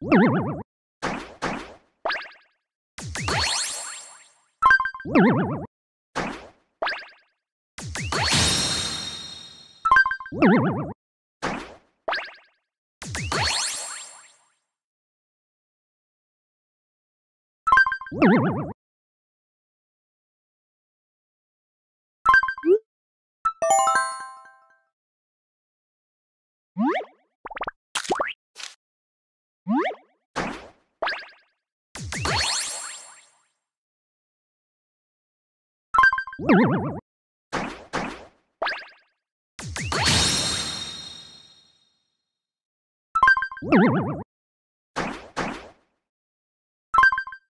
you you